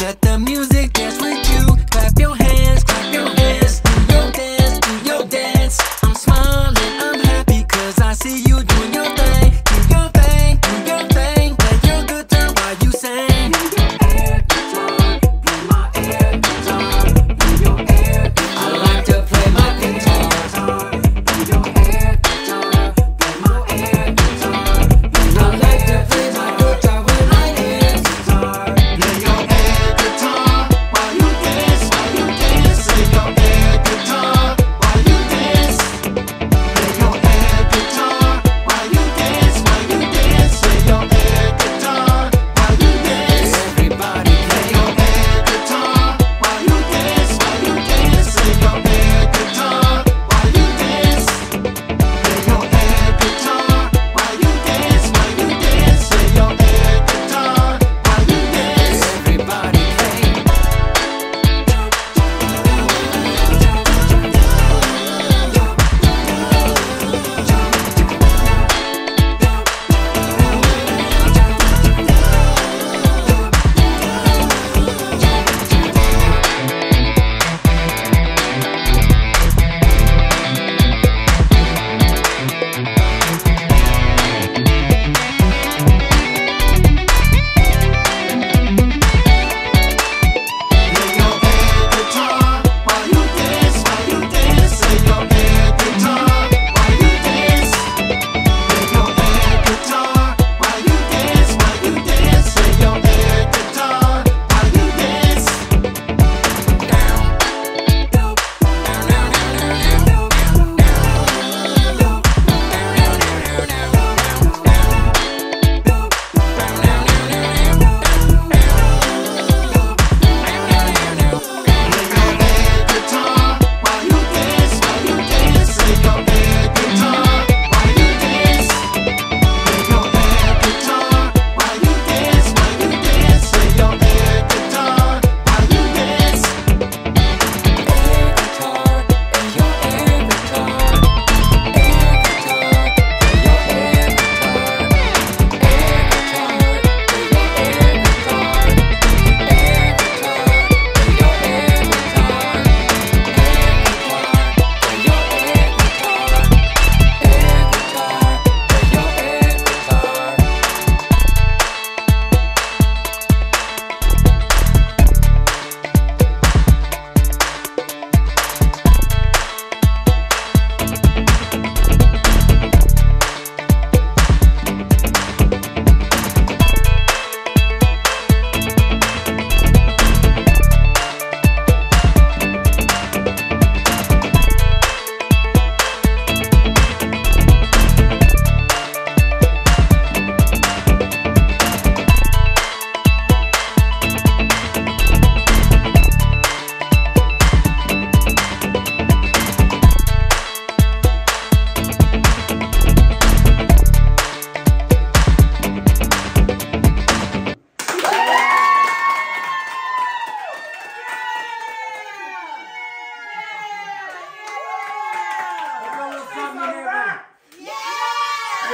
Let them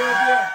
Bien.